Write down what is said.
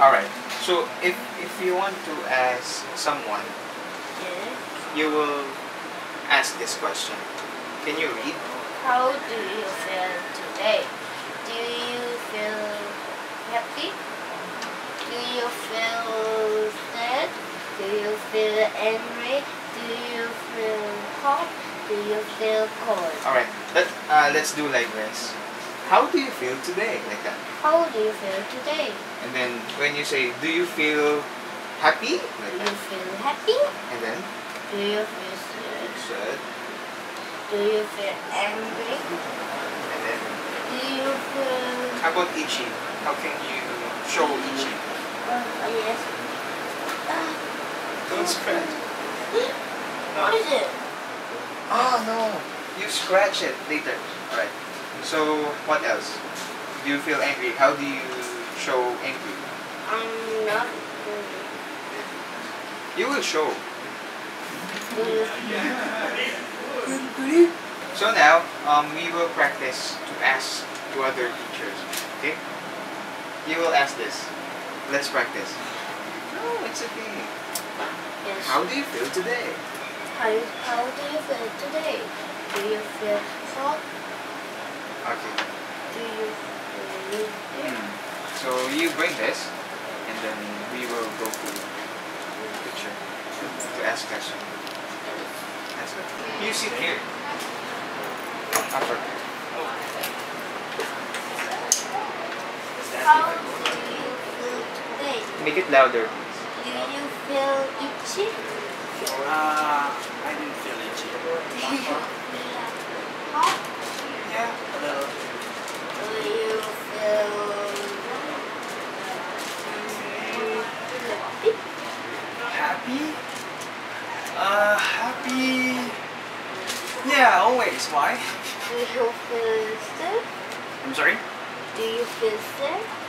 All right. So if if you want to ask someone, Yes. you will ask this question. Can you read? How do you feel today? Do you feel happy? Do you feel sad? Do you feel angry? Do you feel hot? Do you feel cold? All right. Let uh, let's do like this. How do you feel today? Like that. How do you feel today? And then when you say, do you feel happy? Do Like you feel happy? And then Do you feel sad? sad. Do you feel angry? And then Do you feel how about itchy? How can you show itchy? uh, yes? Uh, Don't scratch. what is it? Oh no. You scratch it later. All right. So what else? Do you feel angry? How do you show angry? I'm not. angry. You will show. Do So now, um, we will practice to ask to other teachers. Okay? You will ask this. Let's practice. No, it's okay. yes? How do you feel today? How, how do you feel today? Do you feel hot? Okay. Do you feel Hmm. So you bring this, and then we will go to the picture to ask question. That's it. You sit here. Upper. How do you feel today? Make it louder. Do you feel itchy? Uh, I didn't feel itchy. hot? Yeah, a. Do you um, happy? Happy? Uh, happy. Yeah, always. Why? Do you feel sad? I'm sorry? Do you feel sad?